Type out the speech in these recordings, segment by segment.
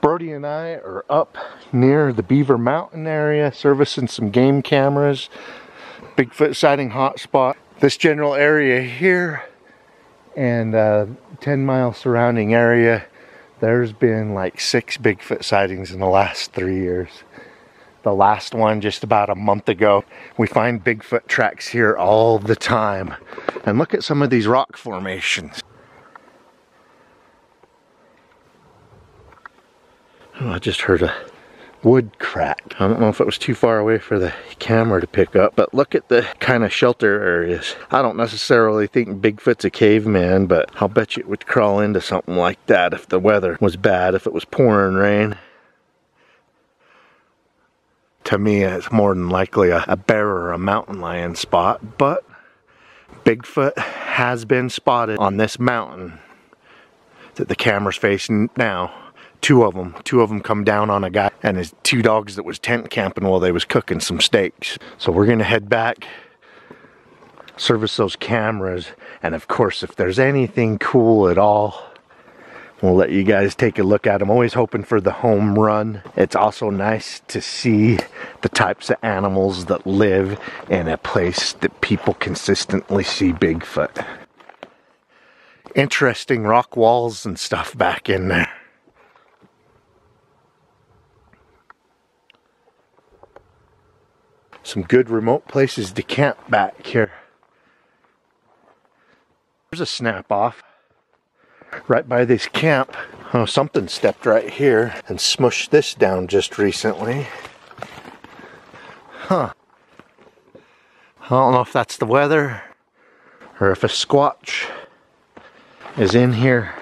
Brody and I are up near the Beaver Mountain area, servicing some game cameras. Bigfoot sighting hotspot. This general area here and uh, 10 mile surrounding area, there's been like six Bigfoot sightings in the last three years. The last one just about a month ago. We find Bigfoot tracks here all the time. And look at some of these rock formations. Oh, I just heard a wood crack. I don't know if it was too far away for the camera to pick up, but look at the kind of shelter areas. I don't necessarily think Bigfoot's a caveman, but I'll bet you it would crawl into something like that if the weather was bad, if it was pouring rain. To me, it's more than likely a, a bear or a mountain lion spot, but Bigfoot has been spotted on this mountain that the camera's facing now two of them. Two of them come down on a guy and his two dogs that was tent camping while they was cooking some steaks. So we're gonna head back, service those cameras, and of course, if there's anything cool at all, we'll let you guys take a look at them. Always hoping for the home run. It's also nice to see the types of animals that live in a place that people consistently see Bigfoot. Interesting rock walls and stuff back in there. Some good remote places to camp back here. There's a snap off right by this camp. Oh, something stepped right here and smushed this down just recently. Huh. I don't know if that's the weather or if a squatch is in here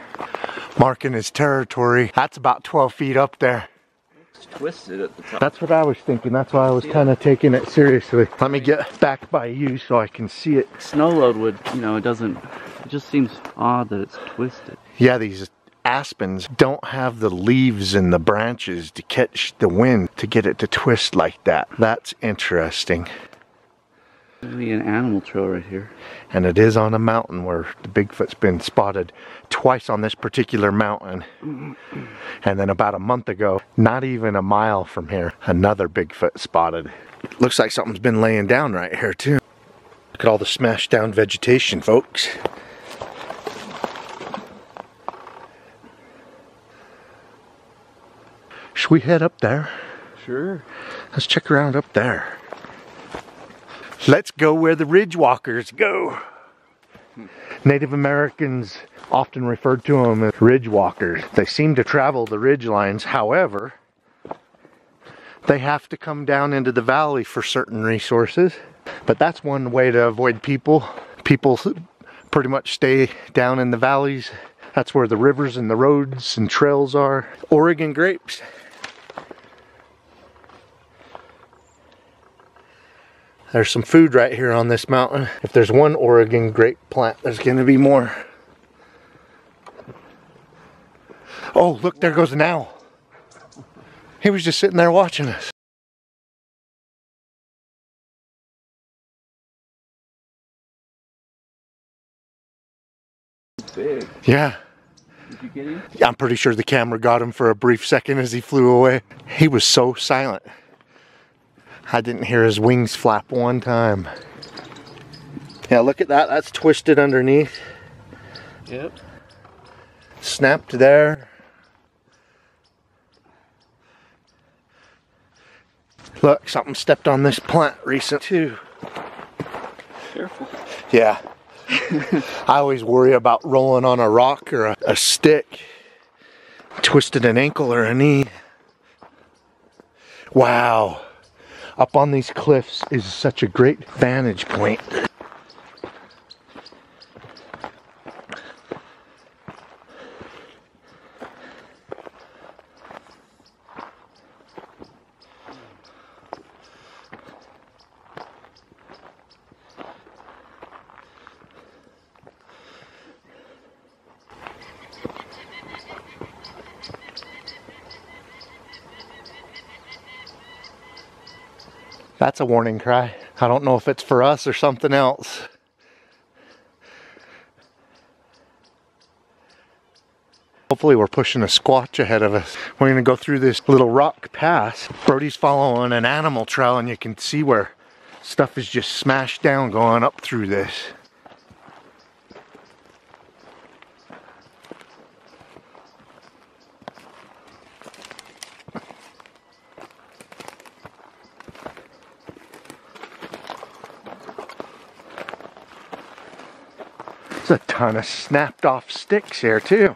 marking his territory. That's about 12 feet up there twisted at the top. That's what I was thinking. That's why I was kind of taking it seriously. Let me get back by you so I can see it. Snow load would, you know, it doesn't, it just seems odd that it's twisted. Yeah, these aspens don't have the leaves and the branches to catch the wind to get it to twist like that. That's interesting. Maybe an animal trail right here. And it is on a mountain where the Bigfoot's been spotted twice on this particular mountain. And then about a month ago, not even a mile from here, another Bigfoot spotted. Looks like something's been laying down right here too. Look at all the smashed down vegetation, folks. Should we head up there? Sure. Let's check around up there. Let's go where the ridge walkers go. Native Americans often referred to them as ridge walkers. They seem to travel the ridge lines. However, they have to come down into the valley for certain resources. But that's one way to avoid people. People pretty much stay down in the valleys. That's where the rivers and the roads and trails are. Oregon grapes. There's some food right here on this mountain. If there's one Oregon grape plant, there's gonna be more. Oh, look, there goes an owl. He was just sitting there watching us. Big. Yeah. Did you get him? I'm pretty sure the camera got him for a brief second as he flew away. He was so silent. I didn't hear his wings flap one time. Yeah, look at that. That's twisted underneath. Yep. Snapped there. Look, something stepped on this plant recent too. Careful. Yeah. I always worry about rolling on a rock or a, a stick. Twisted an ankle or a knee. Wow up on these cliffs is such a great vantage point. That's a warning cry. I don't know if it's for us or something else. Hopefully we're pushing a squatch ahead of us. We're gonna go through this little rock pass. Brody's following an animal trail and you can see where stuff is just smashed down going up through this. Ton of snapped off sticks here too.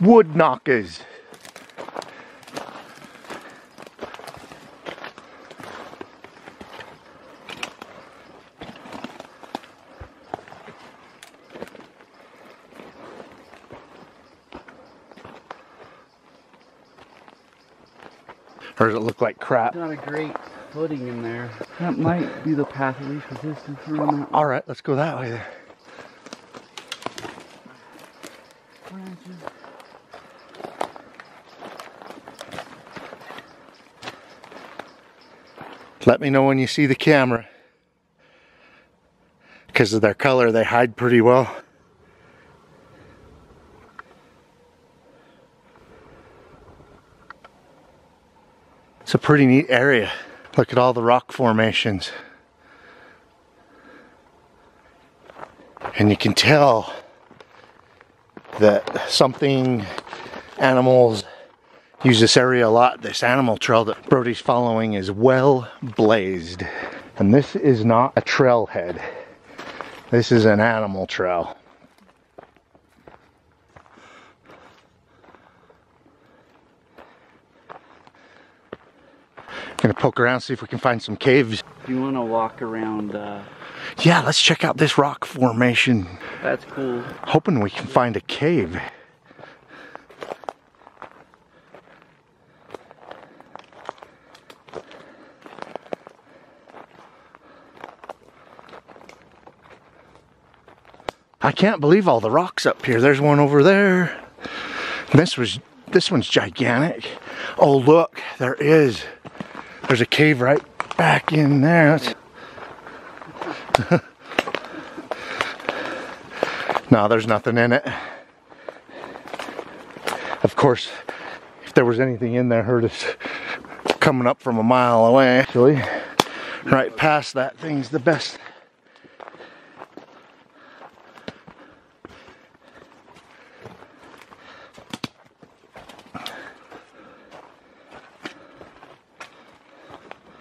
Wood knockers. Or does it look like crap? Not a great footing in there. That might be the path of least resistance All right, let's go that way there. branches. Let me know when you see the camera. Because of their color, they hide pretty well. It's a pretty neat area. Look at all the rock formations. And you can tell that something, animals, use this area a lot. This animal trail that Brody's following is well blazed. And this is not a trailhead. This is an animal trail. Gonna poke around, see if we can find some caves. Do you want to walk around? Uh, Yeah, let's check out this rock formation. that's cool. Hoping we can find a cave. I can't believe all the rocks up here. There's one over there. This was this one's gigantic. Oh look, there is. There's a cave right back in there. No, there's nothing in it. Of course, if there was anything in there, heard us coming up from a mile away. Actually, right past that thing's the best.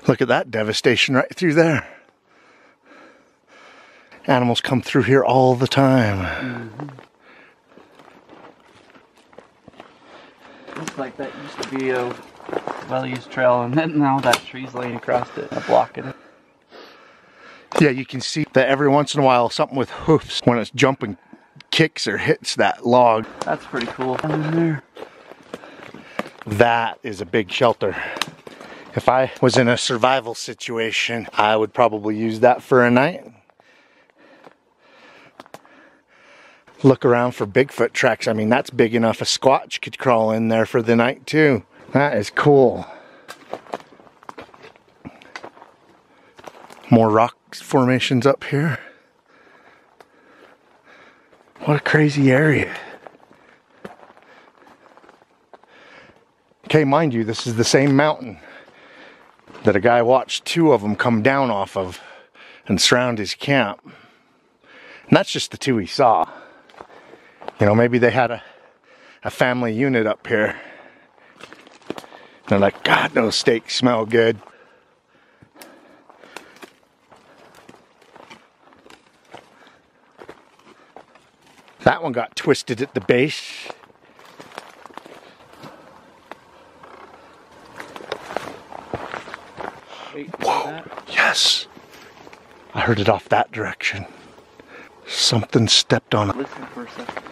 Look at that devastation right through there. Animals come through here all the time. Mm-hmm. Looks like that used to be a well-used trail, and then now that tree's laying across it, blocking it. Yeah, you can see that every once in a while something with hoofs when it's jumping kicks or hits that log. That's pretty cool. That is a big shelter. If I was in a survival situation, I would probably use that for a night. Look around for Bigfoot tracks. I mean, that's big enough a squatch could crawl in there for the night too. That is cool. More rock formations up here. What a crazy area. Okay, mind you, this is the same mountain that a guy watched two of them come down off of and surround his camp. And that's just the two he saw. You know, maybe they had a, a family unit up here. They're like, God, those steaks smell good. That one got twisted at the base. Whoa. Yes. I heard it off that direction. Something stepped on it. Listen for a second.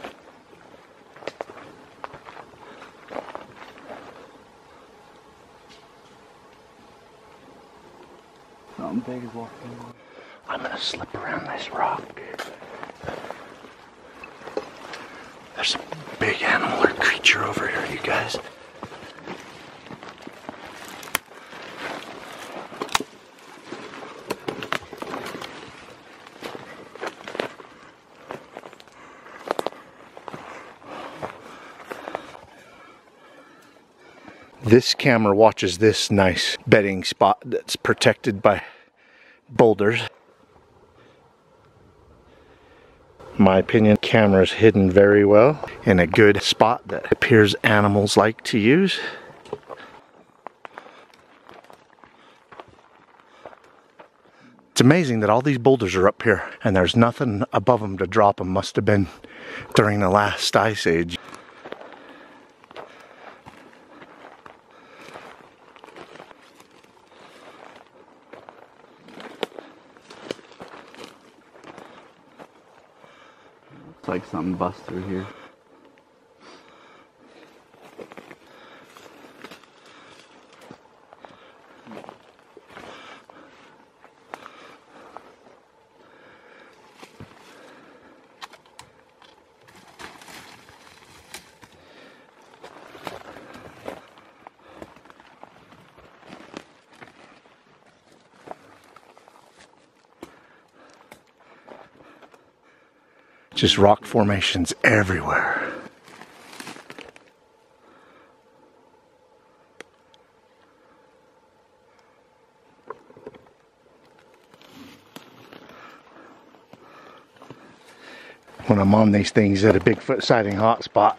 Something big is walking. along. I'm gonna slip around this rock. There's a big animal or creature over here, you guys. This camera watches this nice bedding spot that's protected by boulders. my opinion, camera's hidden very well in a good spot that appears animals like to use. It's amazing that all these boulders are up here and there's nothing above them to drop them. Must have been during the last ice age. Looks like something bust through here. Just rock formations everywhere. When I'm on these things at a Bigfoot sighting hotspot,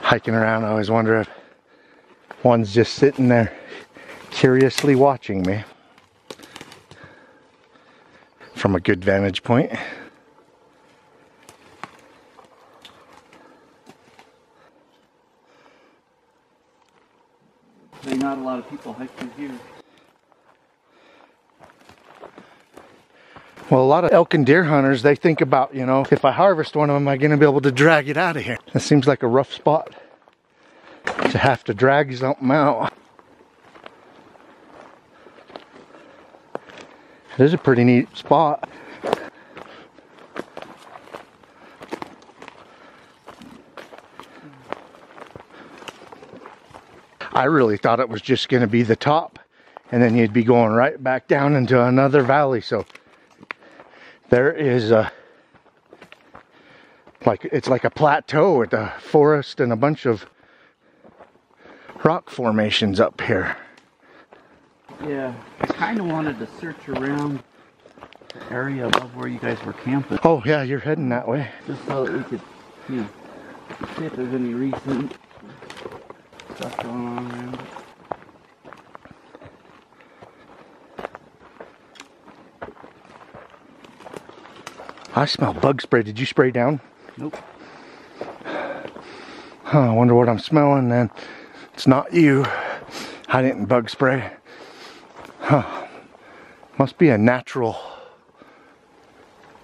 hiking around, I always wonder if one's just sitting there curiously watching me from a good vantage point. There's not a lot of people through here. Well, a lot of elk and deer hunters, they think about, you know, if I harvest one of them, am I going to be able to drag it out of here? That seems like a rough spot to have to drag something out. It is a pretty neat spot. I really thought it was just going to be the top and then you'd be going right back down into another valley. So there is a like it's like a plateau with a forest and a bunch of rock formations up here. Yeah, I kind of wanted to search around the area above where you guys were camping, Oh yeah, you're heading that way. just so that we could, you know, see if there's any recent stuff going on around. I smell bug spray. Did you spray down? Nope. Huh, I wonder what I'm smelling then. It's not you. I didn't bug spray. Huh. Must be a natural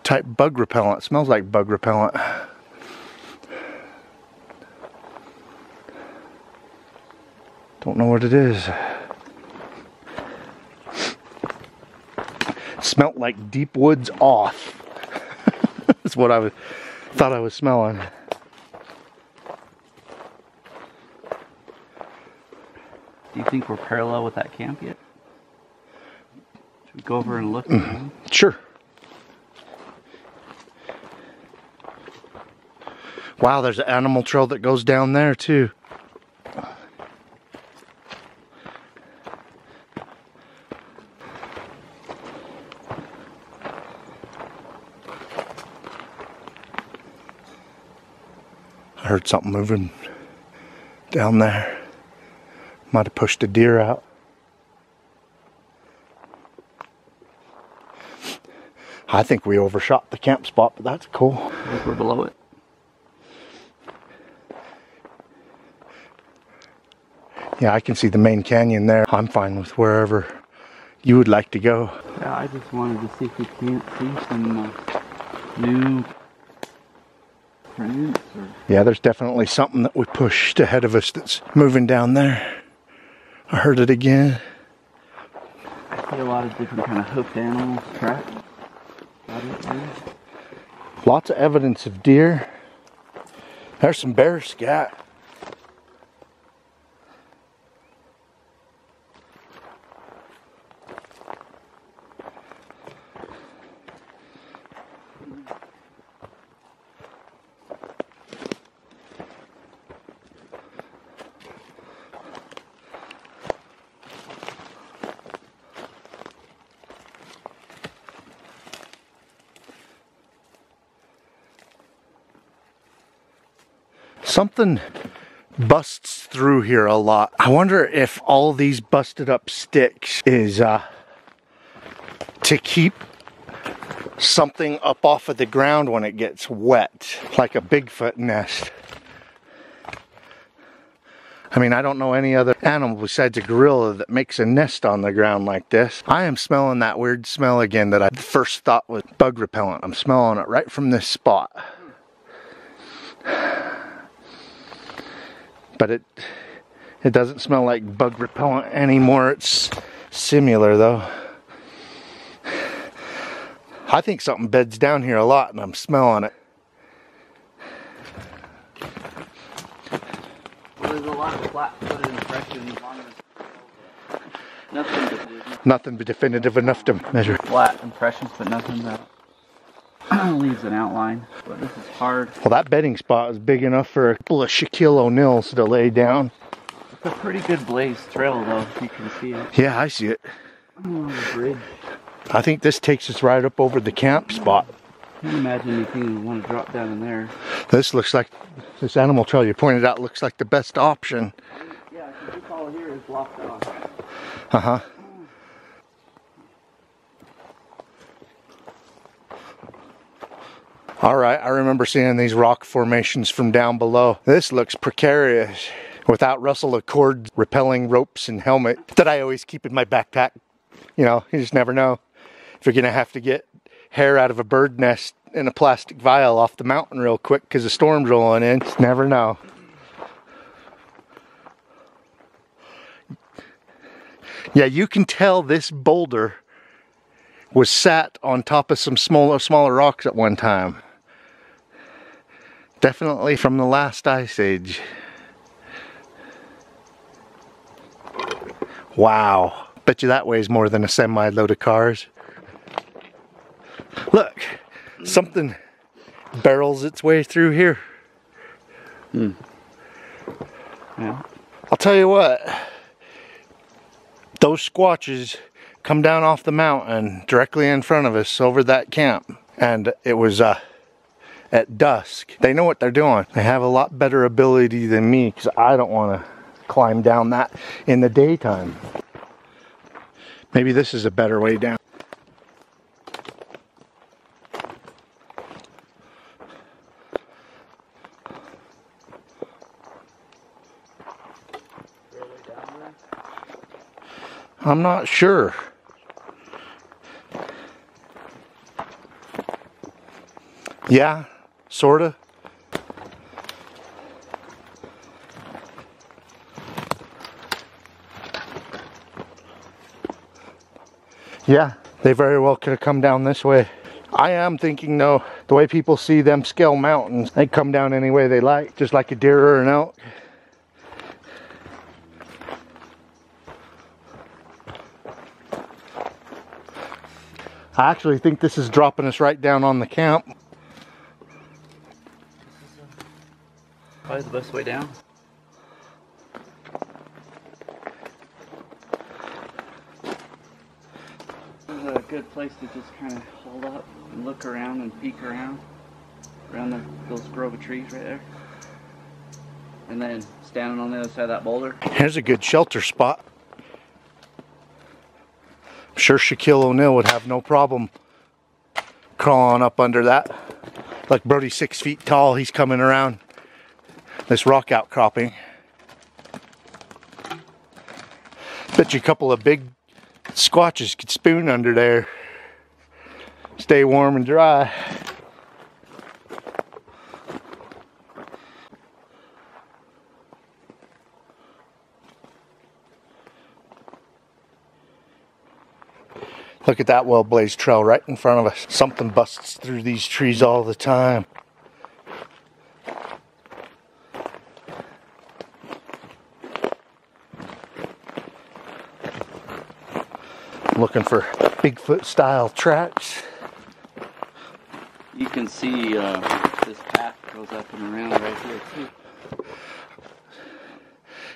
type bug repellent. smells like bug repellent. Don't know what it is. Smelt like deep woods off. That's what I was, thought I was smelling. Do you think we're parallel with that camp yet? Go over and look? Mm-hmm. Sure. Wow, there's an animal trail that goes down there too. I heard something moving down there. Might have pushed a deer out. I think we overshot the camp spot, but that's cool. I think we're below it. Yeah, I can see the main canyon there. I'm fine with wherever you would like to go. Yeah, I just wanted to see if we can't see some uh, new prints or Yeah, there's definitely something that we pushed ahead of us that's moving down there. I heard it again. I see a lot of different kind of hoofed animals trapped. Lots of evidence of deer. There's some bear scat. Something busts through here a lot. I wonder if all these busted up sticks is uh, to keep something up off of the ground when it gets wet, like a Bigfoot nest. I mean, I don't know any other animal besides a gorilla that makes a nest on the ground like this. I am smelling that weird smell again that I first thought was bug repellent. I'm smelling it right from this spot. But it it doesn't smell like bug repellent anymore. It's similar though. I think something beds down here a lot and I'm smelling it. Well, there's a lot of flat-footed impressions. Nothing definitive. Nothing definitive enough to measure. Flat impressions, but nothing that leaves an outline. But this is hard. Well, that bedding spot is big enough for a couple of Shaquille O'Neal's to lay down. It's a pretty good blaze trail, though. If you can see it. Yeah, I see it. Oh, the bridge. I think this takes us right up over the camp spot. Can you imagine anything you want to drop down in there? This looks like, this animal trail you pointed out looks like the best option. Yeah, because this all here is blocked off. Uh huh. All right, I remember seeing these rock formations from down below. This looks precarious without Russell Accord repelling ropes and helmet that I always keep in my backpack. You know, you just never know if you're gonna have to get hair out of a bird nest in a plastic vial off the mountain real quick because the storm's rolling in. Just never know. Yeah, you can tell this boulder was sat on top of some smaller smaller rocks at one time. Definitely from the last ice age. Wow. Bet you that weighs more than a semi load of cars. Look, something barrels its way through here. Yeah. I'll tell you what, those squatches come down off the mountain directly in front of us over that camp. And it was uh, at dusk. They know what they're doing. They have a lot better ability than me because I don't want to climb down that in the daytime. Maybe this is a better way down. I'm not sure. Yeah, sorta. Yeah, they very well could have come down this way. I am thinking though, the way people see them scale mountains, they come down any way they like, just like a deer or an elk. I actually think this is dropping us right down on the camp. Probably the best way down. This is a good place to just kind of hold up and look around and peek around around the, those grove of trees right there. And then standing on the other side of that boulder. Here's a good shelter spot. I'm sure Shaquille O'Neal would have no problem crawling up under that. Like Brody's six feet tall, he's coming around this rock outcropping. Bet you a couple of big squatches could spoon under there. Stay warm and dry. Look at that well blazed trail right in front of us. Something busts through these trees all the time. Looking for Bigfoot style tracks. You can see uh, this path goes up and around right here too.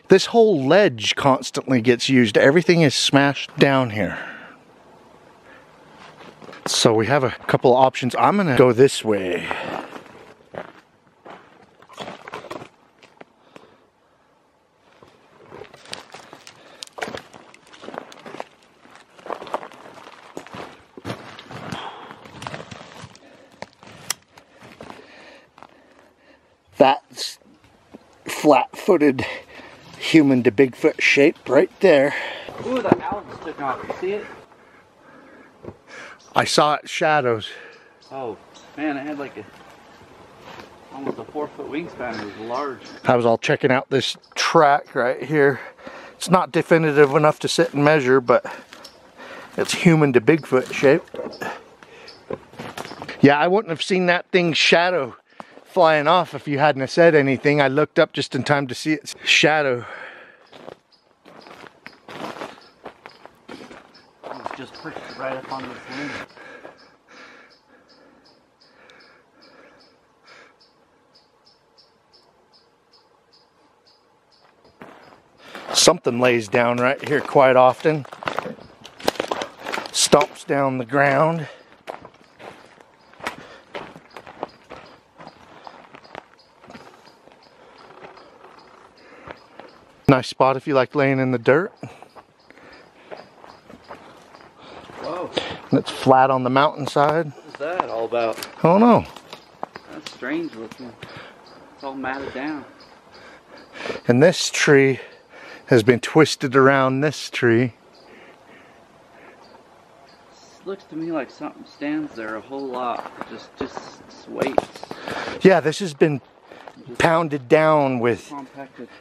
This whole ledge constantly gets used. Everything is smashed down here. So we have a couple options. I'm gonna go this way. That's flat-footed human to Bigfoot shape right there. Ooh, the Alex took off. You see it? I saw it shadows. Oh, man, it had like a almost a four foot wingspan. It was large. I was all checking out this track right here. It's not definitive enough to sit and measure, but it's human to Bigfoot shape. Yeah, I wouldn't have seen that thing's shadow flying off if you hadn't said anything. I looked up just in time to see its shadow. It was just perched right up on this limb. Something lays down right here quite often. Stomps down the ground. Nice spot if you like laying in the dirt. Whoa, And it's flat on the mountainside. what is that all about? I don't know. That's strange looking. It's all matted down. And this tree has been twisted around this tree. This looks to me like something stands there a whole lot. Just, just waits. Yeah, this has been pounded down with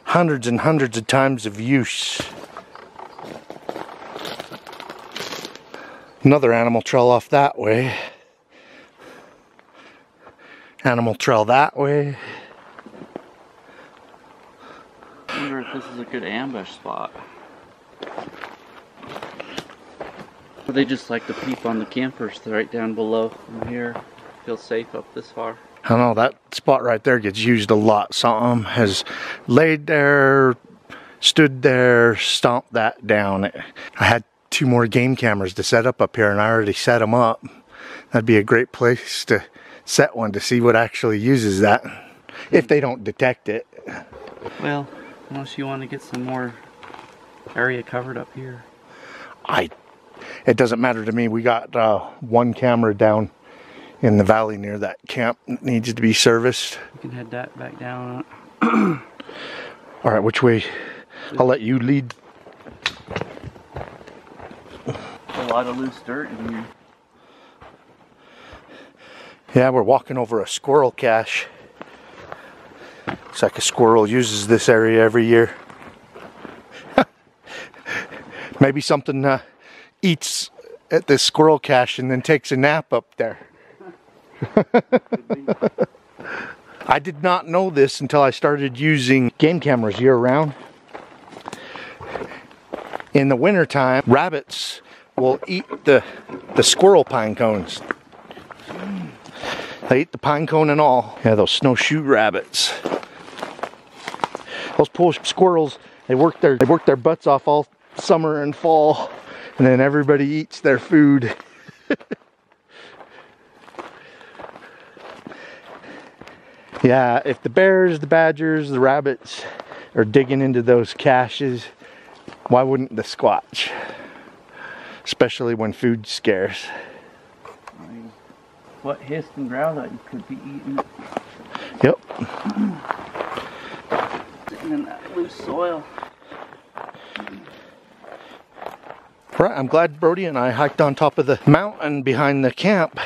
hundreds and hundreds of times of use. Another animal trail off that way. Animal trail that way. I wonder if this is a good ambush spot. They just like to peep on the campers right down below from here. Feel safe up this far. I don't know, that spot right there gets used a lot. Some has laid there, stood there, stomped that down. I had two more game cameras to set up up here and I already set them up. That'd be a great place to set one to see what actually uses that if they don't detect it. Well, unless you want to get some more area covered up here. I it doesn't matter to me. We got uh, one camera down in the valley near that camp that needs to be serviced. We can head that back down. All right, which way? I'll let you lead. A lot of loose dirt in here. Yeah, we're walking over a squirrel cache. Looks like a squirrel uses this area every year. Maybe something uh, eats at this squirrel cache and then takes a nap up there. I did not know this until I started using game cameras year round. In the wintertime, rabbits will eat the, the squirrel pine cones. They eat the pine cone and all. Yeah, those snowshoe rabbits. Those poor squirrels, they work their they work their butts off all summer and fall, and then everybody eats their food. yeah, if the bears, the badgers, the rabbits are digging into those caches, why wouldn't the squatch? Especially when food's scarce. I mean, what hissed and growled that you could be eating Yep. sitting in that loose soil. Right, I'm glad Brody and I hiked on top of the mountain behind the camp.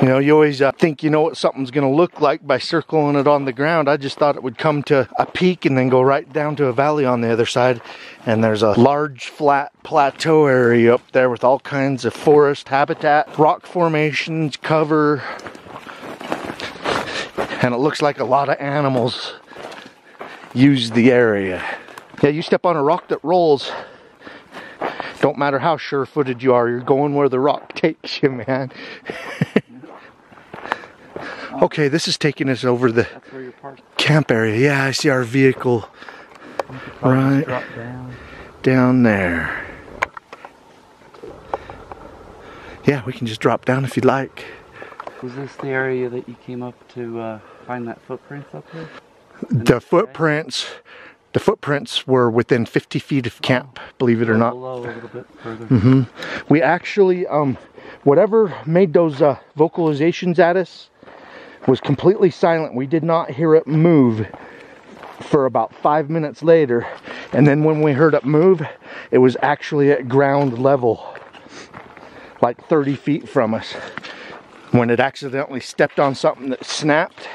You know, you always uh, think you know what something's going to look like by circling it on the ground. I just thought it would come to a peak and then go right down to a valley on the other side. And there's a large flat plateau area up there with all kinds of forest habitat, rock formations, cover. And it looks like a lot of animals use the area. Yeah, you step on a rock that rolls. Don't matter how sure footed you are, you're going where the rock takes you, man. Okay, this is taking us over the That's where you're parked. camp area. Yeah, I see our vehicle You could probably just Right. Down. down there. Yeah, we can just drop down if you'd like. Was this the area that you came up to uh, find that footprints up here? The footprints, the footprints were within 50 feet of camp, believe it or not. Below a little bit further. hmm We actually, um, whatever made those uh, vocalizations at us, was completely silent. We did not hear it move for about five minutes later. And then when we heard it move, it was actually at ground level, like 30 feet from us. When it accidentally stepped on something that snapped.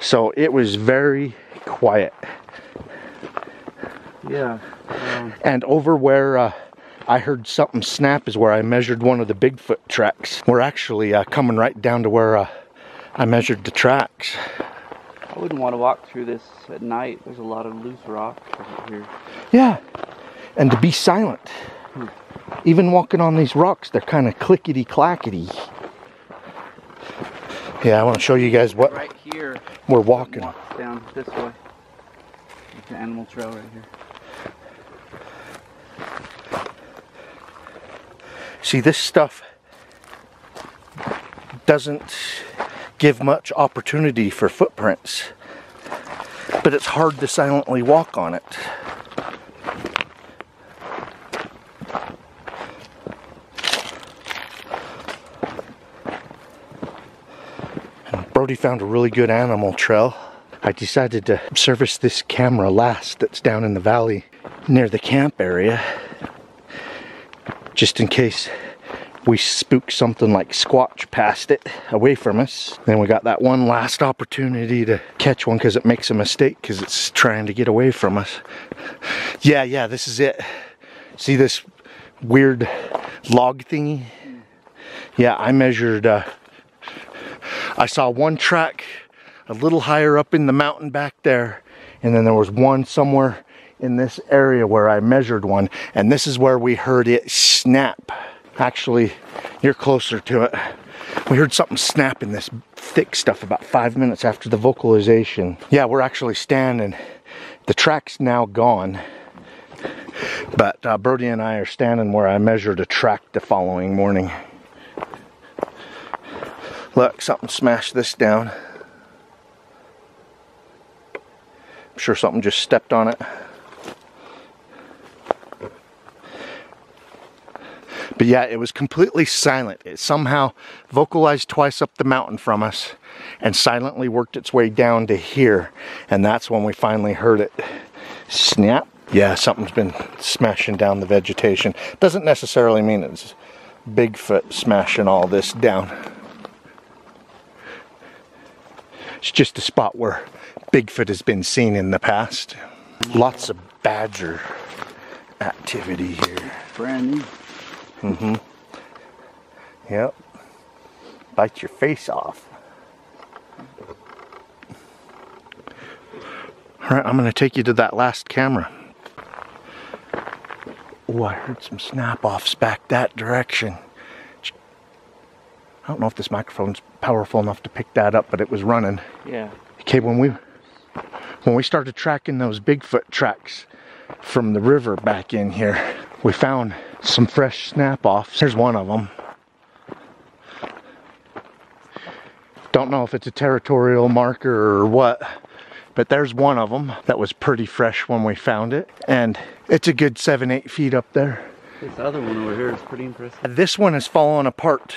So it was very quiet. Yeah. Um, And over where uh, I heard something snap is where I measured one of the Bigfoot tracks. We're actually uh, coming right down to where uh, I measured the tracks. I wouldn't want to walk through this at night. There's a lot of loose rock over here. Yeah, and to be silent. Hmm. Even walking on these rocks, they're kind of clickety clackety. Yeah, I want to show you guys what Right here. we're walking. Walk down this way. It's an animal trail right here. See, this stuff doesn't give much opportunity for footprints, but it's hard to silently walk on it. And Brody found a really good animal trail. I decided to service this camera last that's down in the valley near the camp area just in case we spook something like Squatch past it away from us. Then we got that one last opportunity to catch one because it makes a mistake because it's trying to get away from us. Yeah, yeah, this is it. See this weird log thingy? Yeah, I measured, uh, I saw one track a little higher up in the mountain back there, and then there was one somewhere in this area where I measured one, and this is where we heard it snap. Actually, you're closer to it. We heard something snap in this thick stuff about five minutes after the vocalization. Yeah, we're actually standing. The track's now gone. But uh, Brody and I are standing where I measured a track the following morning. Look, something smashed this down. I'm sure something just stepped on it. But yeah, it was completely silent. It somehow vocalized twice up the mountain from us and silently worked its way down to here. And that's when we finally heard it snap. Yeah, something's been smashing down the vegetation. Doesn't necessarily mean it's Bigfoot smashing all this down. It's just a spot where Bigfoot has been seen in the past. Lots of badger activity here. Brand new. Mm-hmm. Yep. Bite your face off. All right, I'm going to take you to that last camera. Oh, I heard some snap offs back that direction. I don't know if this microphone's powerful enough to pick that up, but it was running. Yeah. Okay, when we when we started tracking those Bigfoot tracks from the river back in here, we found some fresh snap offs. Here's one of them. Don't know if it's a territorial marker or what, but there's one of them that was pretty fresh when we found it, and it's a good seven, eight feet up there. This other one over here is pretty impressive. This one has fallen apart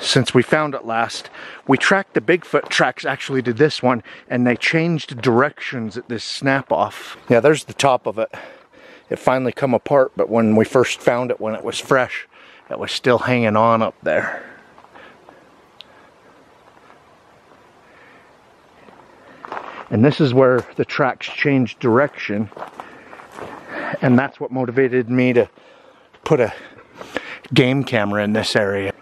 since we found it last. We tracked the Bigfoot tracks actually to this one and they changed directions at this snap off. Yeah, there's the top of it. It finally come apart, but when we first found it when it was fresh, it was still hanging on up there. And this is where the tracks changed direction. And that's what motivated me to put a game camera in this area.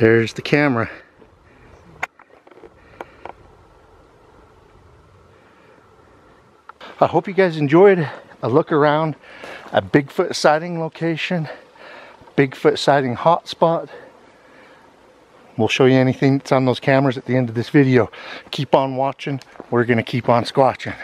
There's the camera. I hope you guys enjoyed a look around a Bigfoot sighting location, Bigfoot sighting hotspot. We'll show you anything that's on those cameras at the end of this video. Keep on watching. We're gonna keep on squatching.